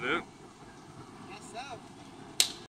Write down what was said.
that it? Guess so.